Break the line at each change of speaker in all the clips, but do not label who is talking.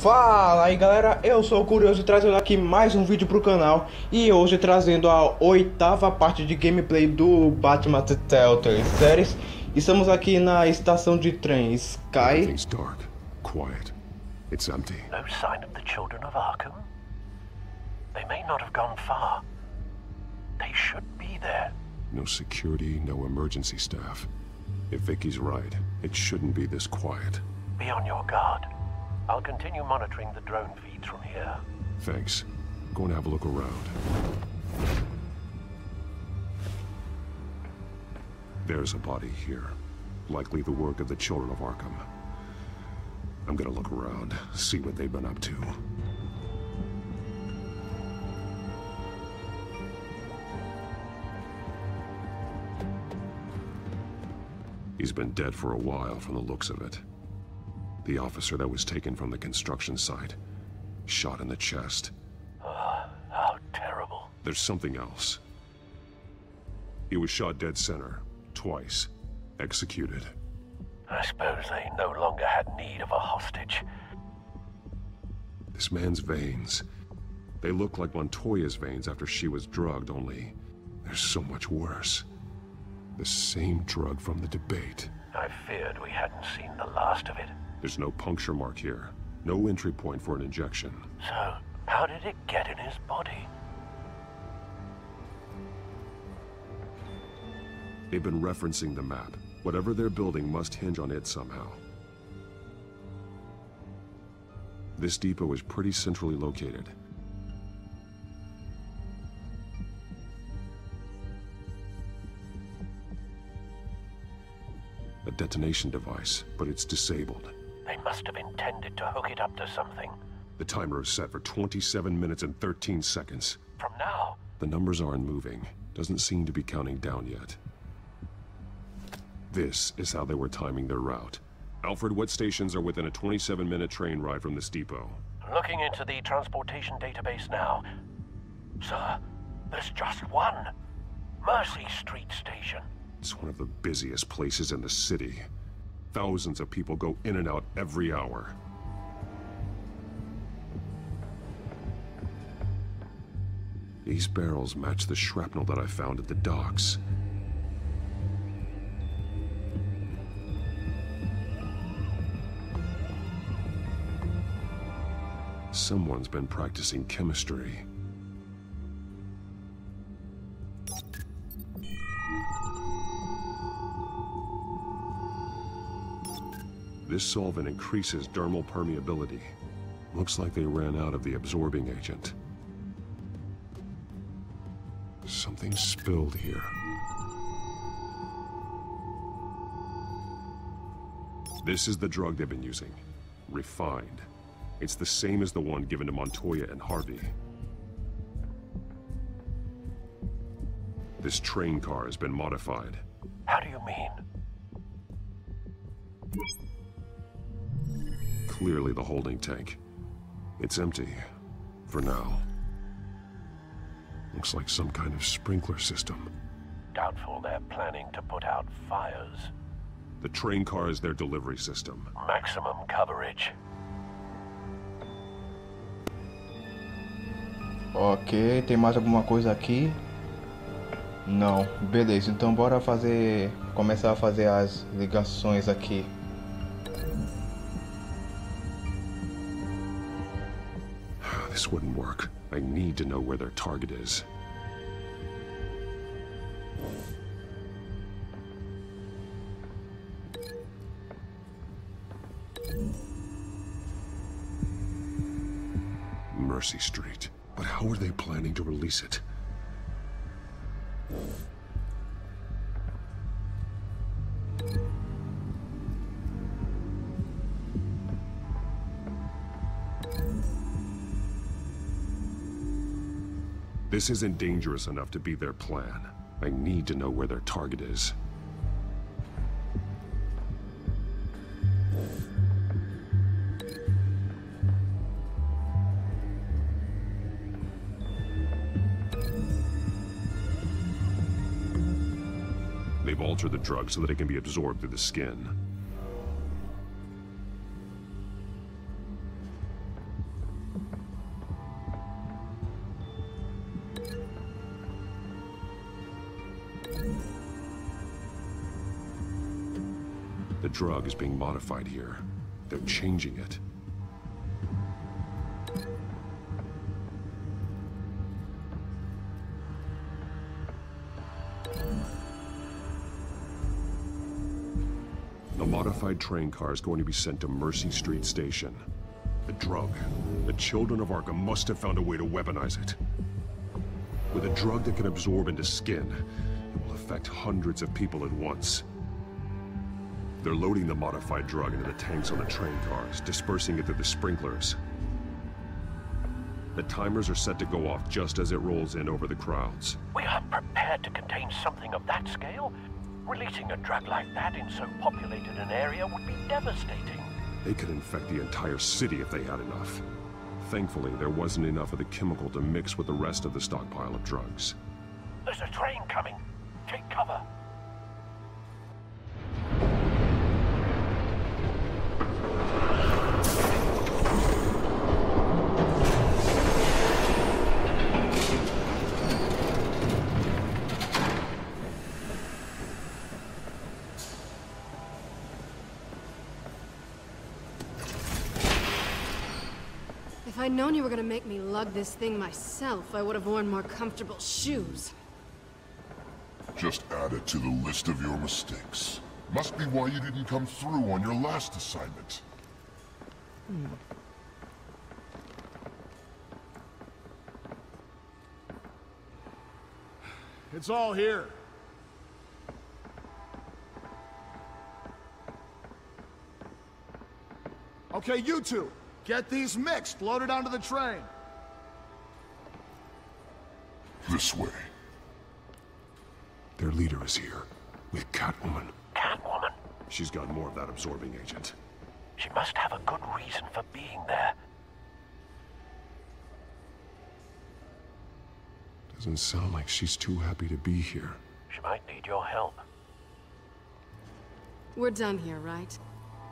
Fala aí galera, eu sou o Curioso trazendo aqui mais um vídeo pro canal E hoje trazendo a oitava parte de gameplay do Batman The Telltale Series Estamos aqui na estação de trem Sky
Everything's dark, quiet. It's empty.
No sign of the children of Arkham? They may not have gone far. They should be there.
No security, no emergency staff. If Vicky's right, it shouldn't be this quiet.
Be on your guard. I'll continue monitoring the drone feeds from here.
Thanks. Go and have a look around. There's a body here. Likely the work of the children of Arkham. I'm gonna look around, see what they've been up to. He's been dead for a while from the looks of it. The officer that was taken from the construction site. Shot in the chest.
How terrible.
There's something else. He was shot dead center. Twice. Executed.
I suppose they no longer had need of a hostage.
This man's veins. They look like Montoya's veins after she was drugged, only they're so much worse. The same drug from the debate.
I feared we hadn't seen the last of it.
There's no puncture mark here. No entry point for an injection.
So, how did it get in his body?
They've been referencing the map. Whatever they're building must hinge on it somehow. This depot is pretty centrally located. A detonation device, but it's disabled.
They must have intended to hook it up to something.
The timer is set for 27 minutes and 13 seconds.
From now,
The numbers aren't moving. Doesn't seem to be counting down yet. This is how they were timing their route. Alfred, what stations are within a 27-minute train ride from this depot?
looking into the transportation database now. Sir, there's just one. Mercy Street Station.
It's one of the busiest places in the city. Thousands of people go in and out every hour. These barrels match the shrapnel that I found at the docks. Someone's been practicing chemistry. This solvent increases dermal permeability. Looks like they ran out of the absorbing agent. Something spilled here. This is the drug they've been using. Refined. It's the same as the one given to Montoya and Harvey. This train car has been modified.
How do you mean?
Clearly the holding tank. It's empty. For now. Looks like some kind of sprinkler system.
Doubtful they're planning to put out fires.
The train car is their delivery system.
Maximum coverage.
Ok, tem mais alguma coisa aqui? Não, beleza, então bora fazer... Começar a fazer as ligações aqui
This wouldn't work. I need to know where their target is. Mercy Street. But how are they planning to release it? This isn't dangerous enough to be their plan. I need to know where their target is. They've altered the drug so that it can be absorbed through the skin. The drug is being modified here. They're changing it. The modified train car is going to be sent to Mercy Street Station. The drug. The children of Arkham must have found a way to weaponize it. With a drug that can absorb into skin, it will affect hundreds of people at once. They're loading the modified drug into the tanks on the train cars, dispersing it through the sprinklers. The timers are set to go off just as it rolls in over the crowds.
We aren't prepared to contain something of that scale? Releasing a drug like that in so populated an area would be devastating.
They could infect the entire city if they had enough. Thankfully, there wasn't enough of the chemical to mix with the rest of the stockpile of drugs.
There's a train coming. Take cover.
If I'd known you were gonna make me lug this thing myself, I would have worn more comfortable shoes.
Just add it to the list of your mistakes. Must be why you didn't come through on your last assignment. Hmm.
It's all here. Okay, you two, get these mixed, loaded onto the train.
This way.
Their leader is here, with Catwoman.
Catwoman.
She's got more of that absorbing agent.
She must have a good reason for being there.
Doesn't sound like she's too happy to be here.
She might need your help.
We're done here, right?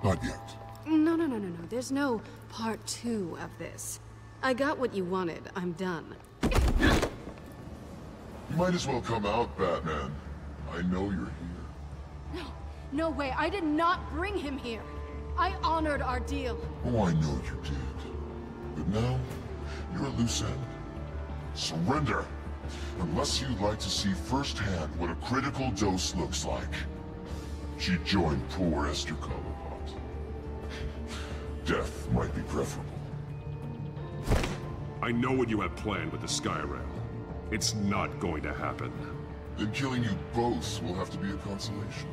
Not yet.
No, no, no, no, no. There's no part two of this. I got what you wanted. I'm done.
You might as well come out, Batman. I know you're here.
No, no way. I did not bring him here. I honored our deal.
Oh, I know you did. But now, you're a loose end. Surrender! Unless you'd like to see firsthand what a critical dose looks like. She joined poor Esther Cobblepot. Might be preferable.
I know what you have planned with the Skyrail. It's not going to happen.
Then killing you both will have to be a consolation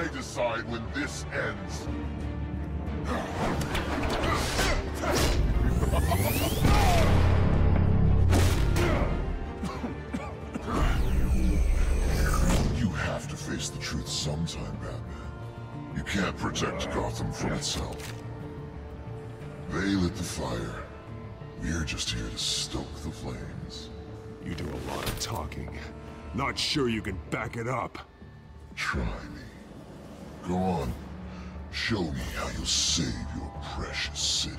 I decide when this ends. You have to face the truth sometime, Batman. You can't protect Gotham from itself. They lit the fire. We're just here to stoke the flames.
You do a lot of talking. Not sure you can back it up.
Try me. Go on. Show me how you'll save your precious city.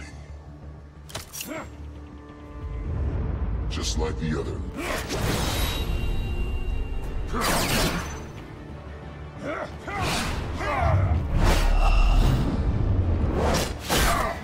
Just like the other.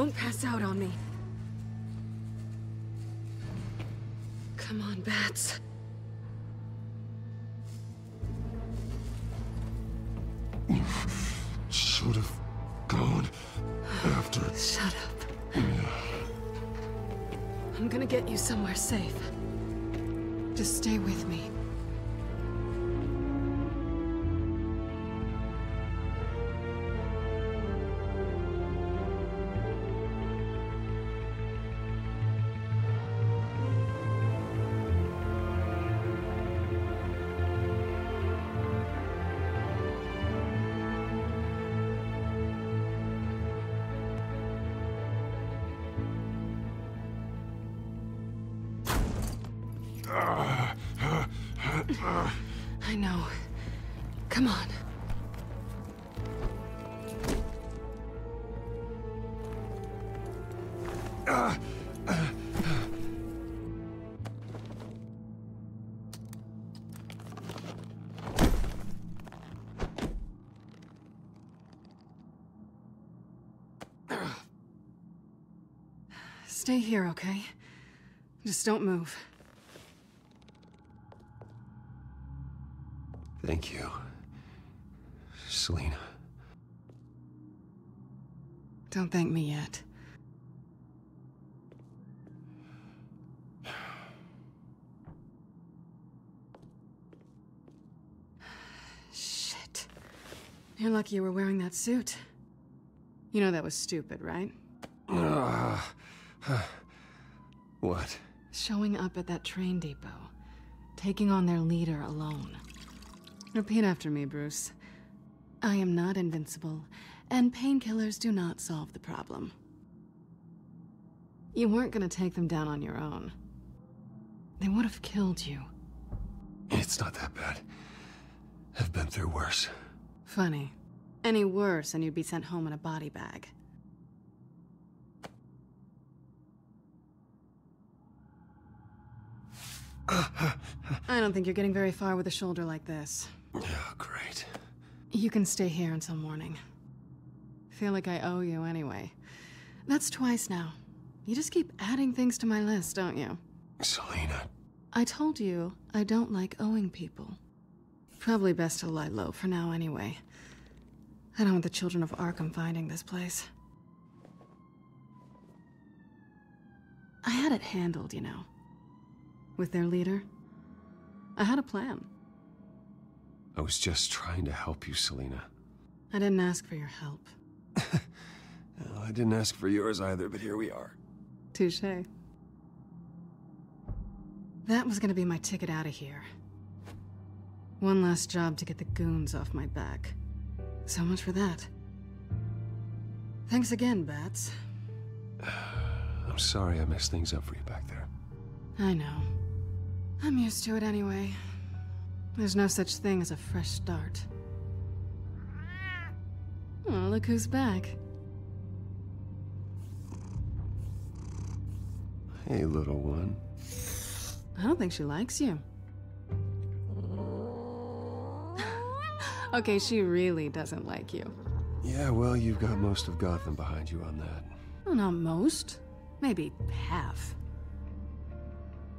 Don't pass out on me. Stay here, okay? Just don't move.
Thank you, Selina.
Don't thank me yet. You're lucky you were wearing that suit. You know that was stupid, right?
What?
Showing up at that train depot. Taking on their leader alone. Repeat after me, Bruce. I am not invincible, and painkillers do not solve the problem. You weren't gonna take them down on your own. They would have killed you.
It's not that bad. I've been through worse.
Funny. Any worse, and you'd be sent home in a body bag. I don't think you're getting very far with a shoulder like this.
Oh, great.
You can stay here until morning. Feel like I owe you anyway. That's twice now. You just keep adding things to my list, don't you?
Selina,
I told you I don't like owing people. Probably best to lie low for now anyway. I don't want the children of Arkham finding this place. I had it handled, you know. With their leader. I had a plan.
I was just trying to help you, Selina.
I didn't ask for your help.
Well, I didn't ask for yours either, but here we are.
Touche. That was gonna be my ticket out of here. One last job to get the goons off my back. So much for that. Thanks again, Bats.
I'm sorry I messed things up for you back there.
I know. I'm used to it anyway. There's no such thing as a fresh start. Oh, look who's back.
Hey, little one.
I don't think she likes you. Okay, she really doesn't like you.
Yeah, well, you've got most of Gotham behind you on that.
Well, not most. Maybe half.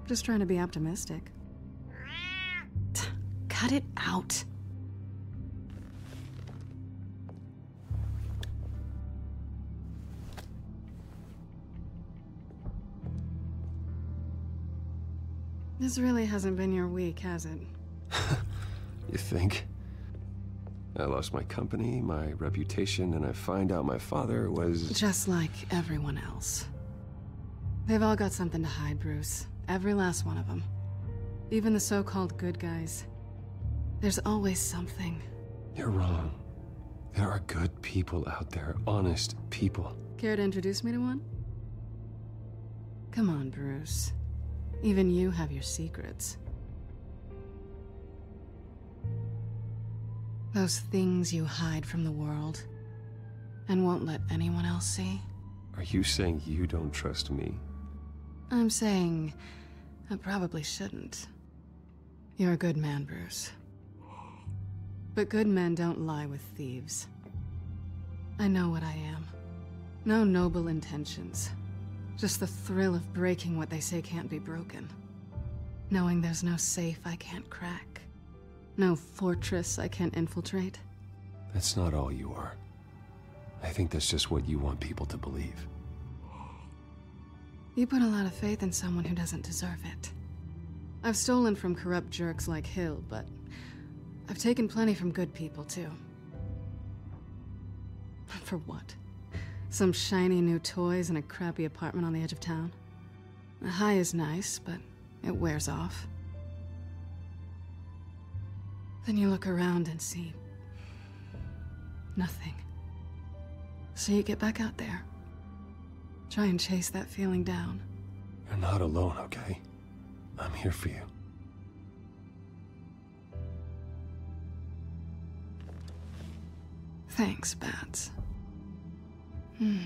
Just trying to be optimistic. Cut it out. This really hasn't been your week, has it?
You think? I lost my company, my reputation, and I find out my father was.
Just like everyone else. They've all got something to hide, Bruce. Every last one of them. Even the so called good guys. There's always something.
You're wrong. There are good people out there, honest people.
Care to introduce me to one? Come on, Bruce. Even you have your secrets. Those things you hide from the world and won't let anyone else see.
Are you saying you don't trust me?
I'm saying I probably shouldn't. You're a good man, Bruce. But good men don't lie with thieves. I know what I am. No noble intentions. Just the thrill of breaking what they say can't be broken. Knowing there's no safe I can't crack. No fortress I can't infiltrate.
That's not all you are. I think that's just what you want people to believe.
You put a lot of faith in someone who doesn't deserve it. I've stolen from corrupt jerks like Hill, but I've taken plenty from good people, too. For what? Some shiny new toys and a crappy apartment on the edge of town? The high is nice, but it wears off. Then you look around and see... nothing. So you get back out there. Try and chase that feeling down.
You're not alone, okay? I'm here for you.
Thanks, Bats. Hmm.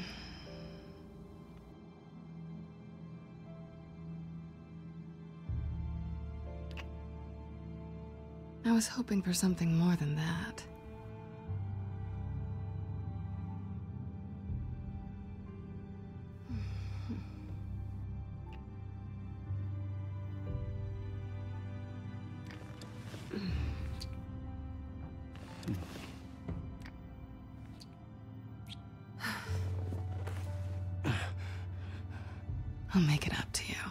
I was hoping for something more than that. I'll make it up to you.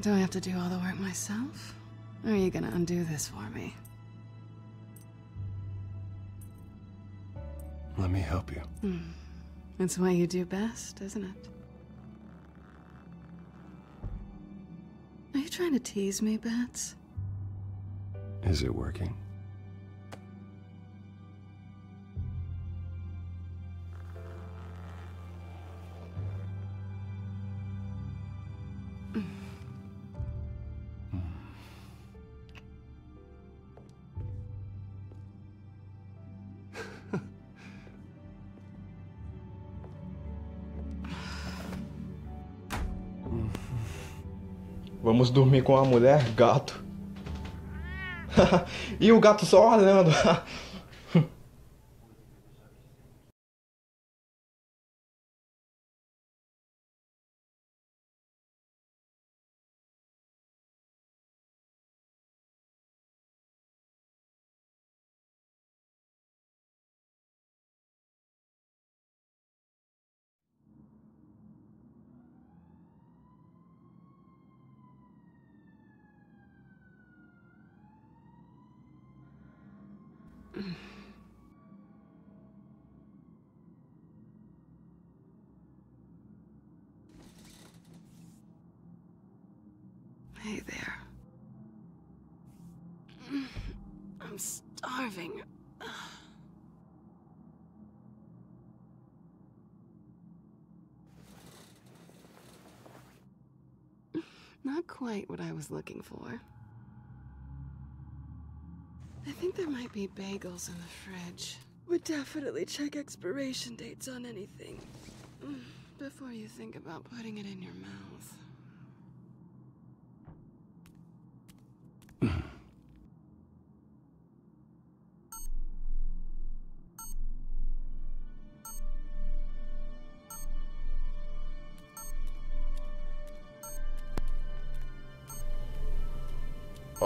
Do I have to do all the work myself? Or are you gonna undo this for me?
Let me help you. Hmm.
It's what you do best, isn't it? Are you trying to tease me, Bats?
Is it working?
Vamos dormir com a mulher gato. e o gato só olhando.
I'm starving. Not quite what I was looking for. I think there might be bagels in the fridge. Would definitely check expiration dates on anything. Before you think about putting it in your mouth.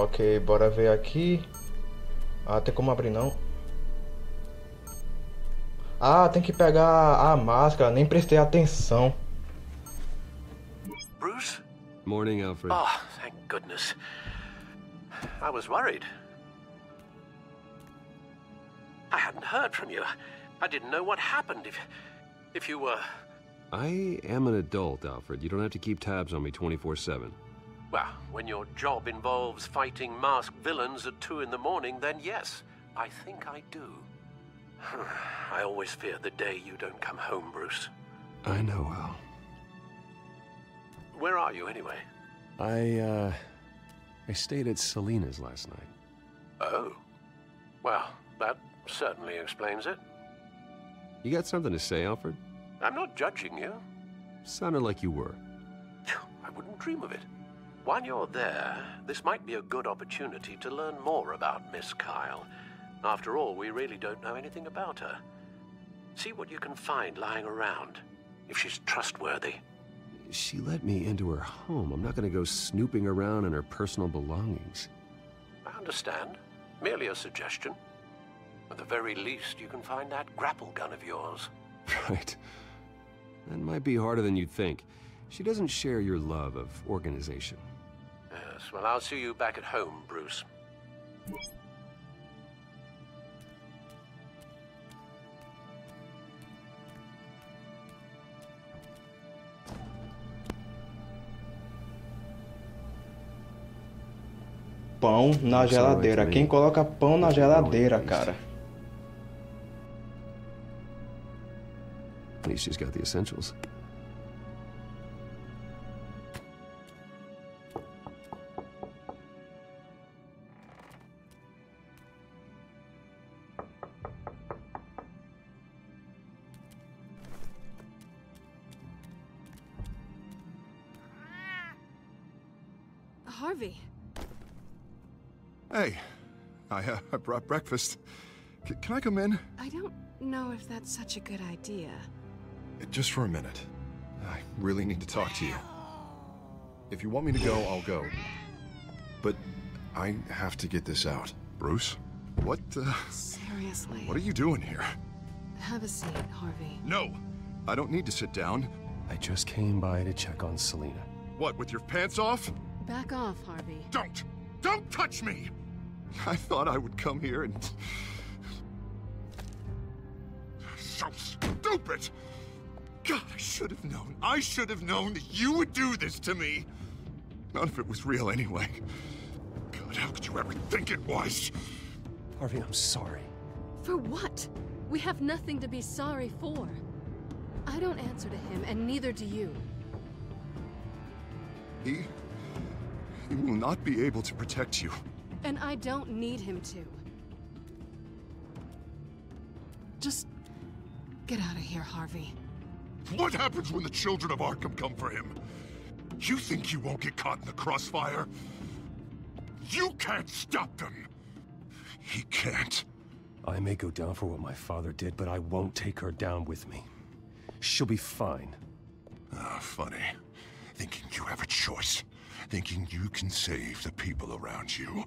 Ok, bora ver aqui. Ah, tem como abrir não? Ah, tem que pegar a máscara, nem prestei atenção.
Bruce?
Morning, Alfred.
Oh, thank goodness. I was worried. I hadn't heard from you. I didn't know what happened. If, if you were
I am an adult, Alfred. You don't have to keep tabs on me 24 7.
Well, when your job involves fighting masked villains at two in the morning, then yes, I think I do. I always fear the day you don't come home, Bruce.
I know, Al.
Where are you, anyway?
I, uh. I stayed at Selina's last night.
Oh. Well, that certainly explains it.
You got something to say, Alfred?
I'm not judging you.
Sounded like you were.
I wouldn't dream of it. While you're there, this might be a good opportunity to learn more about Miss Kyle. After all, we really don't know anything about her. See what you can find lying around, if she's trustworthy.
She let me into her home. I'm not gonna go snooping around in her personal belongings.
I understand. Merely a suggestion. At the very least, you can find that grapple gun of yours.
Right. That might be harder than you'd think. She doesn't share your love of organization.
Yes, well, I'll see you back at home, Bruce.
Pão na geladeira. Quem coloca pão na geladeira, cara?
At least she's got the essentials.
Brought breakfast. C can I come in?
I don't know if that's such a good idea.
Just for a minute. I really need to talk to you. If you want me to go, I'll go. But I have to get this out. Bruce? What, uh,
Seriously.
what are you doing here?
Have a seat, Harvey.
No! I don't need to sit down.
I just came by to check on Selina.
What, with your pants off?
Back off, Harvey.
Don't! Don't touch me! I thought I would come here and... So stupid! God, I should have known. I should have known that you would do this to me. None of it was real anyway. God, how could you ever think it was?
Harvey, I'm sorry.
For what? We have nothing to be sorry for. I don't answer to him, and neither do you.
He... He will not be able to protect you.
And I don't need him to. Just get out of here, Harvey.
What happens when the children of Arkham come for him? You think you won't get caught in the crossfire? You can't stop them! He can't.
I may go down for what my father did, but I won't take her down with me. She'll be fine.
Ah, funny. Thinking you have a choice. Thinking you can save the people around you.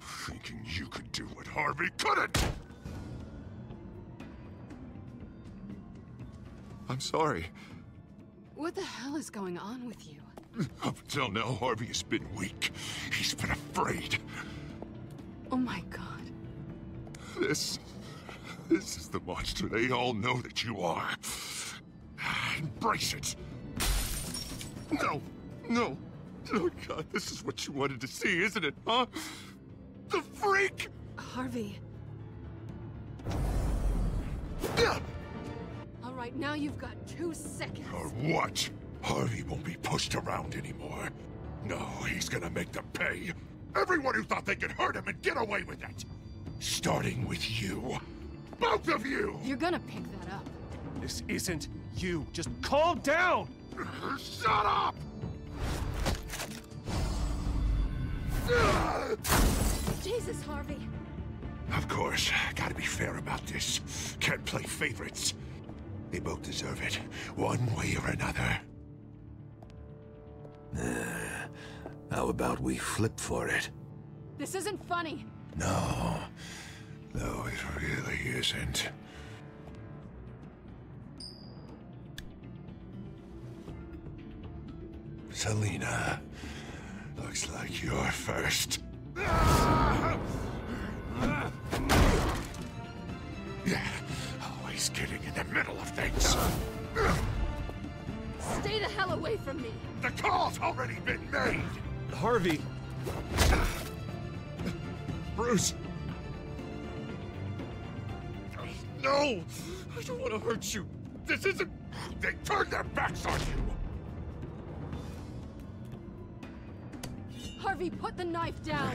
Thinking you could do what Harvey couldn't! I'm sorry.
What the hell is going on with you?
Up until now, Harvey has been weak. He's been afraid.
Oh my god.
This... This is the monster they all know that you are. Embrace it. No. No. Oh, God, this is what you wanted to see, isn't it, huh? The freak!
Harvey. All right, now you've got two seconds.
Or what? Harvey won't be pushed around anymore. No, he's gonna make them pay. Everyone who thought they could hurt him and get away with it. Starting with you. Both of you!
You're gonna pick that up.
This isn't you. Just calm down!
Shut up!
Jesus, Harvey.
Of course, gotta be fair about this. Can't play favorites. They both deserve it, one way or another.
Uh, how about we flip for it?
This isn't funny.
No. No, it really isn't. Selina, looks like you're first. Yeah, always getting in the middle of things. Stay the hell away from me!
The call's already been made!
Harvey!
Bruce! No! I don't want to hurt you! This isn't... They turned their backs on you!
Harvey, put the knife down!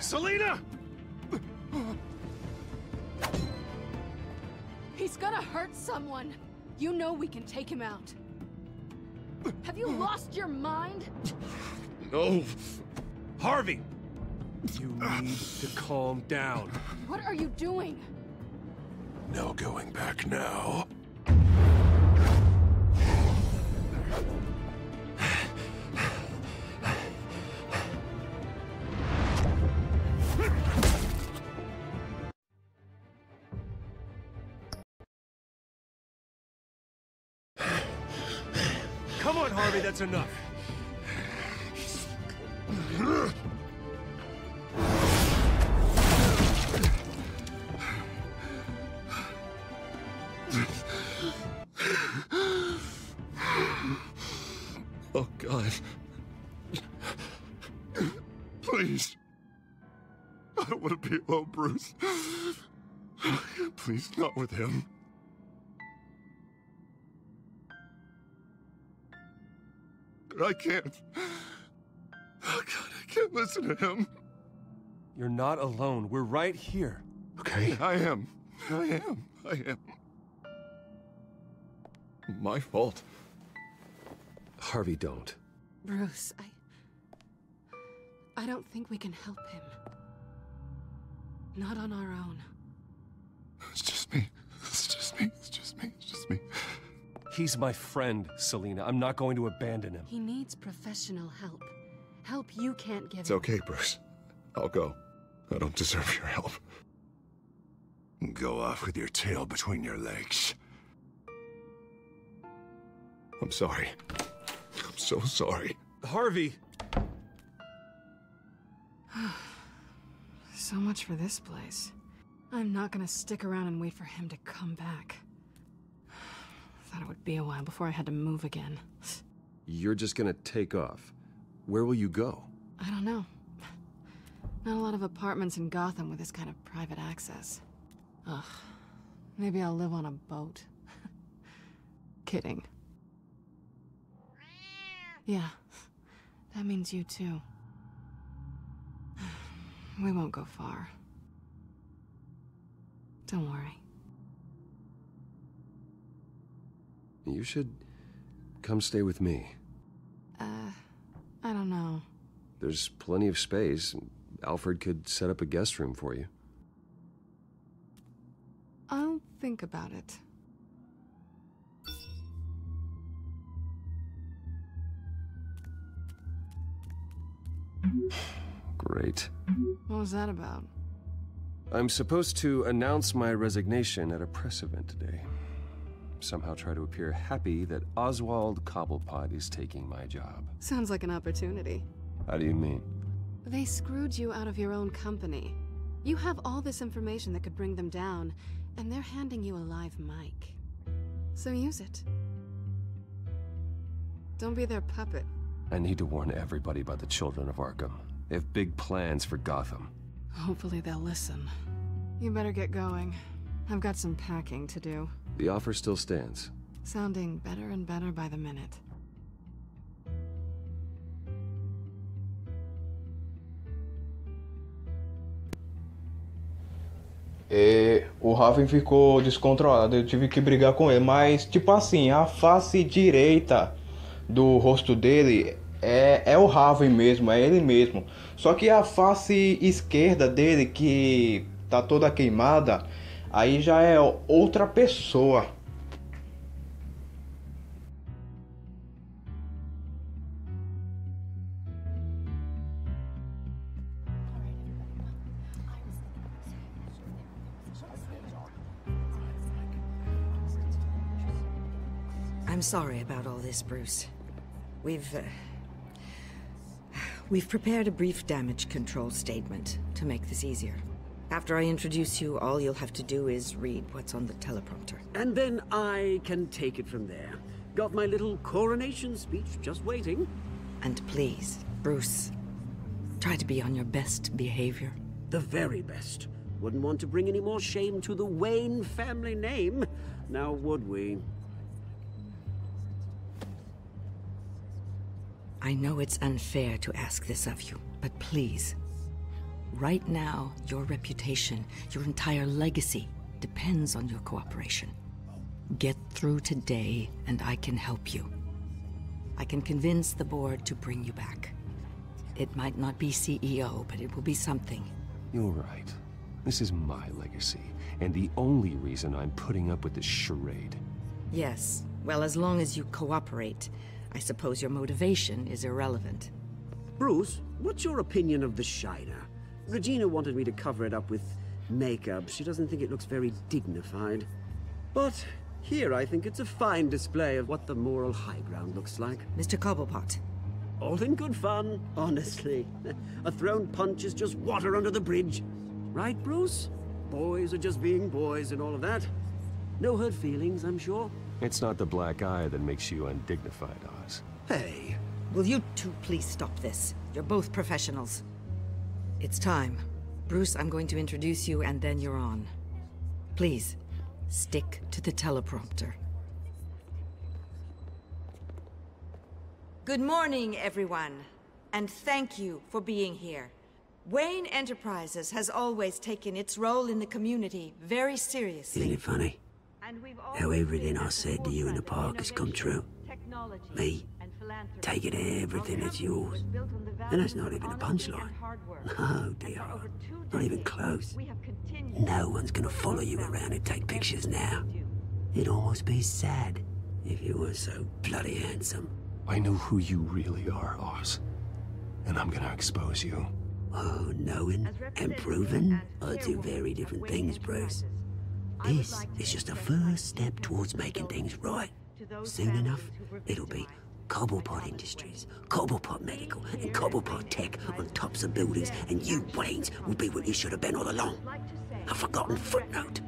Selina!
He's gonna hurt someone! You know we can take him out. Have you lost your mind?
No!
Harvey! You need to calm down.
What are you doing?
No going back now.
That's enough.
Oh, God. Please. I don't want to be alone, Bruce. Please, not with him. I can't. Oh, God, I can't listen to him.
You're not alone. We're right here.
Okay? I am. I am. I am. My fault.
Harvey, don't.
Bruce, I. I don't think we can help him. Not on our own.
It's just me. It's just me. It's just me. It's just me.
He's my friend, Selina. I'm not going to abandon him.
He needs professional help. Help you can't give
It's
him.
okay, Bruce. I'll go. I don't deserve your help. Go off with your tail between your legs. I'm sorry. I'm so sorry.
Harvey!
So much for this place. I'm not gonna stick around and wait for him to come back. I thought it would be a while before I had to move again.
You're just gonna take off. Where will you go?
I don't know. Not a lot of apartments in Gotham with this kind of private access. Ugh. Maybe I'll live on a boat. Kidding. Yeah. That means you too. We won't go far. Don't worry.
You should come stay with me.
Uh, I don't know.
There's plenty of space. Alfred could set up a guest room for you.
I'll think about it.
Great.
What was that about?
I'm supposed to announce my resignation at a press event today. Somehow try to appear happy that Oswald Cobblepot is taking my job.
Sounds like an opportunity.
How do you mean?
They screwed you out of your own company. You have all this information that could bring them down, and they're handing you a live mic. So use it. Don't be their puppet.
I need to warn everybody about the children of Arkham. They have big plans for Gotham.
Hopefully they'll listen. You better get going. I've got some packing to do.
The offer still stands.
Sounding better and better by the minute.
É, o Raven ficou descontrolado, eu tive que brigar com ele, mas tipo assim, a face direita do rosto dele é, é o Raven mesmo, é ele mesmo. Só que a face esquerda dele, que tá toda queimada, aí já é outra pessoa.
I'm sorry about all this, Bruce. We've. Uh, we've prepared a brief damage control statement to make this easier. After I introduce you, all you'll have to do is read what's on the teleprompter.
And then I can take it from there.
got my little coronation speech just waiting.
And please, Bruce, try to be on your best behavior.
The very best. Wouldn't want to bring any more shame to the Wayne family name, now would we?
I know it's unfair to ask this of you, but please. Right now, your reputation, your entire legacy, depends on your cooperation. Get through today, and I can help you. I can convince the board to bring you back. It might not be CEO, but it will be something.
You're right. This is my legacy, and the only reason I'm putting up with this charade.
Yes. Well, as long as you cooperate, I suppose your motivation is irrelevant.
Bruce, what's your opinion of the Shiner? Regina wanted me to cover it up with makeup. She doesn't think it looks very dignified. But here I think it's a fine display of what the moral high ground looks like.
Mr. Cobblepot.
All in good fun, honestly. a thrown punch is just water under the bridge. Right, Bruce? Boys are just being boys and all of that. No hurt feelings, I'm sure.
It's not the black eye that makes you undignified, Oz.
Hey.
Will you two please stop this? You're both professionals. It's time. Bruce, I'm going to introduce you and then you're on. Please, stick to the teleprompter. Good morning, everyone. And thank you for being here. Wayne Enterprises has always taken its role in the community very seriously.
Isn't it funny? How everything I said to you in the park has come true. Me, taking everything that's yours. And that's not even a punchline. Oh, no, dear. Not even close. No one's gonna follow you around and take pictures now. It'd almost be sad if you were so bloody handsome.
I know who you really are, Oz. And I'm gonna expose you.
Oh, knowing and proving are two very different things, Bruce. This is just a first step towards making things right. Soon enough, it'll be Cobblepot Industries, Cobblepot Medical, and Cobblepot Tech on tops of buildings, and you, Waynes, will be what you should have been all along. A forgotten footnote.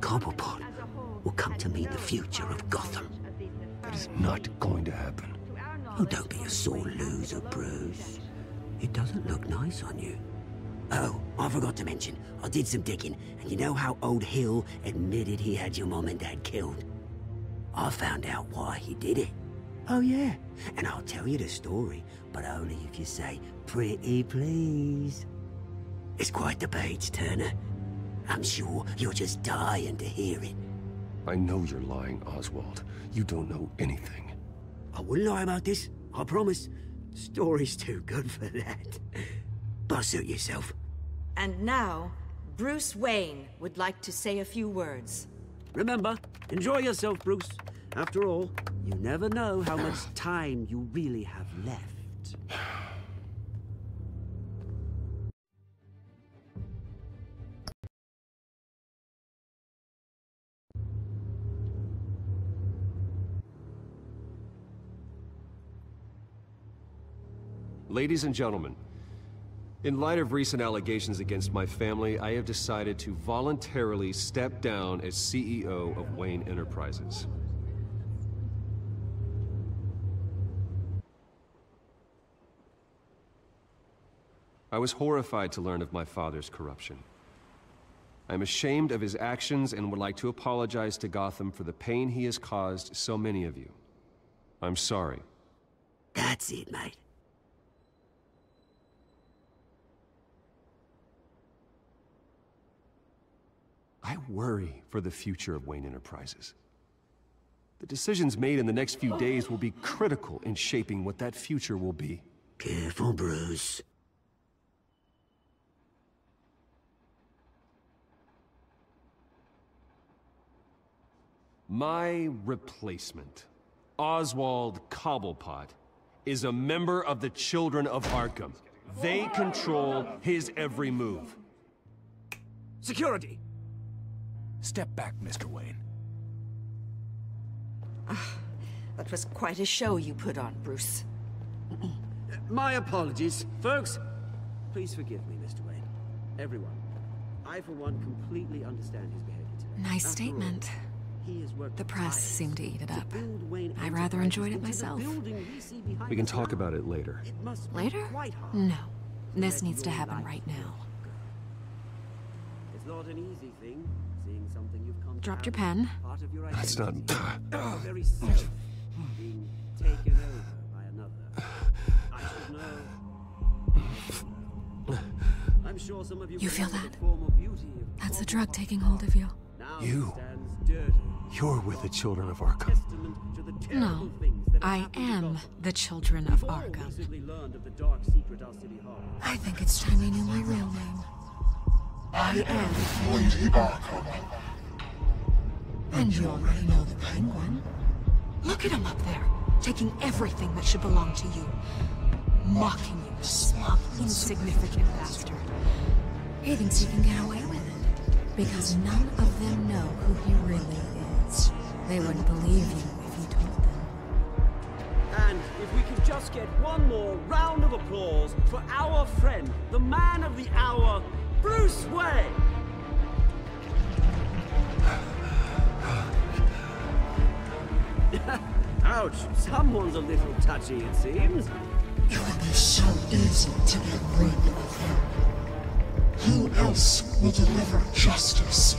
Cobblepot will come to mean the future of Gotham.
That is not going to happen.
Oh, don't be a sore loser, Bruce. It doesn't look nice on you. Oh, I forgot to mention, I did some digging, and you know how old Hill admitted he had your mom and dad killed? I found out why he did it. Oh yeah, and I'll tell you the story, but only if you say, pretty please. It's quite the page, Turner. I'm sure you're just dying to hear it.
I know you're lying, Oswald. You don't know anything.
I wouldn't lie about this, I promise. Story's too good for that. But suit yourself.
And now, Bruce Wayne would like to say a few words.
Remember, enjoy yourself, Bruce. After all, you never know how much time you really have left.
Ladies and gentlemen, in light of recent allegations against my family, I have decided to voluntarily step down as CEO of Wayne Enterprises. I was horrified to learn of my father's corruption. I'm ashamed of his actions and would like to apologize to Gotham for the pain he has caused so many of you. I'm sorry.
That's it, mate.
I worry for the future of Wayne Enterprises. The decisions made in the next few days will be critical in shaping what that future will be.
Careful, Bruce.
My replacement, Oswald Cobblepot, is a member of the Children of Arkham. They control his every move.
Security!
Step back, Mr. Wayne.
Ah, that was quite a show you put on, Bruce.
My apologies. Folks, please forgive me, Mr. Wayne. Everyone. I, for one, completely understand his behavior today.
Nice
After
statement.
all,
The press seemed to eat it up. I rather enjoyed it myself.
We can talk about it later.
Later? No. This needs to happen right now.
It's not an easy thing, seeing something you've come
Dropped your pen.
part of your
That's not...
very self being taken over by another. I should know. I'm sure some of you
You feel that?
the of
That's the drug taking hold of you.
now
You.
Stands
You're with the children of Arkham.
to the
No.
terrible things that have
I am the children of Arkham.
recently learned of the dark secret our city harbors.
I think it's time you knew my real name. I am.
Lady Arkham.
And you already know the penguin. Look at him up there, taking everything that should belong to you. Mocking you, smug, insignificant bastard. He thinks he can get away with it. Because none of them know who he really is. They wouldn't believe you if you told them.
And if we could just get one more round of applause for our friend, the man of the hour, Bruce Wayne. Ouch, someone's a little touchy, it seems.
It would be so easy to get rid of him. Who else will deliver justice?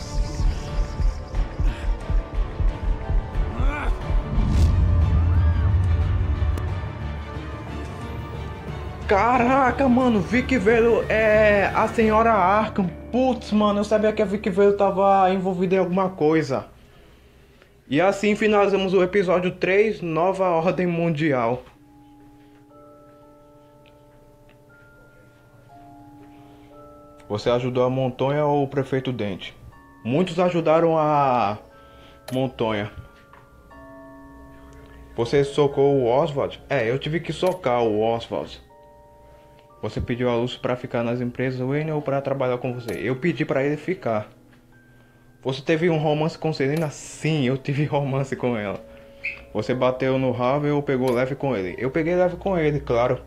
Caraca, mano, Vic Velo é a senhora Arkham. Putz, mano, eu sabia que a Vic Velo tava envolvida em alguma coisa. E assim finalizamos o episódio 3, Nova Ordem Mundial. Você ajudou a Montanha ou o Prefeito Dente? Muitos ajudaram a Montanha. Você socou o Oswald? É, eu tive que socar o Oswald. Você pediu a Lúcio para ficar nas empresas Wayne ou para trabalhar com você? Eu pedi para ele ficar. Você teve um romance com Selena? Sim, eu tive romance com ela. Você bateu no Harvey ou pegou leve com ele? Eu peguei leve com ele, claro.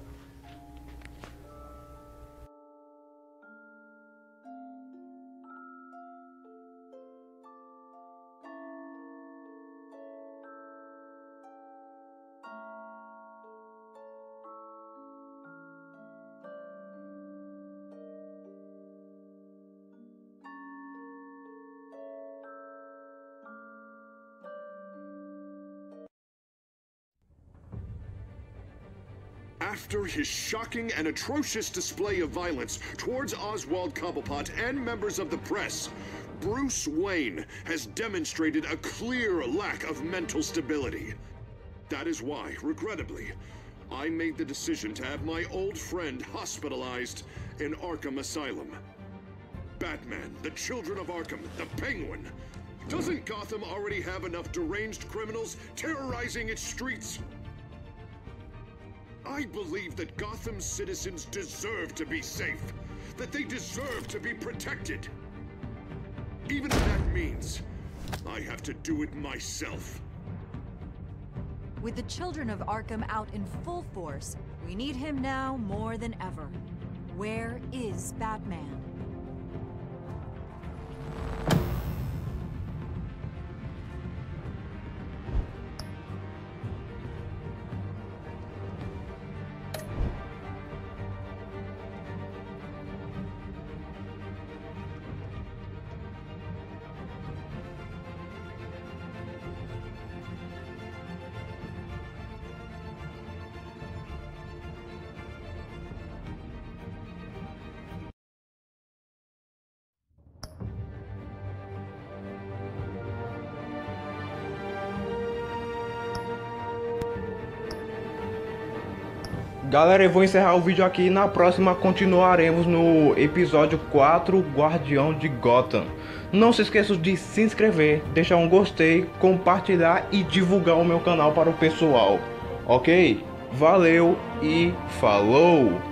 Shocking and atrocious display of violence towards Oswald Cobblepot and members of the press, Bruce Wayne has demonstrated a clear lack of mental stability. That is why, regrettably, I made the decision to have my old friend hospitalized in Arkham Asylum. Batman, the Children of Arkham, the Penguin. Doesn't Gotham already have enough deranged criminals terrorizing its streets? I believe that Gotham's citizens deserve to be safe, that they deserve to be protected. Even if that means I have to do it myself.
With the children of Arkham out in full force, we need him now more than ever. Where is Batman?
Galera, eu vou encerrar o vídeo aqui. Na próxima continuaremos no episódio 4, Guardião de Gotham. Não se esqueçam de se inscrever, deixar um gostei, compartilhar e divulgar o meu canal para o pessoal. Ok? Valeu e falou!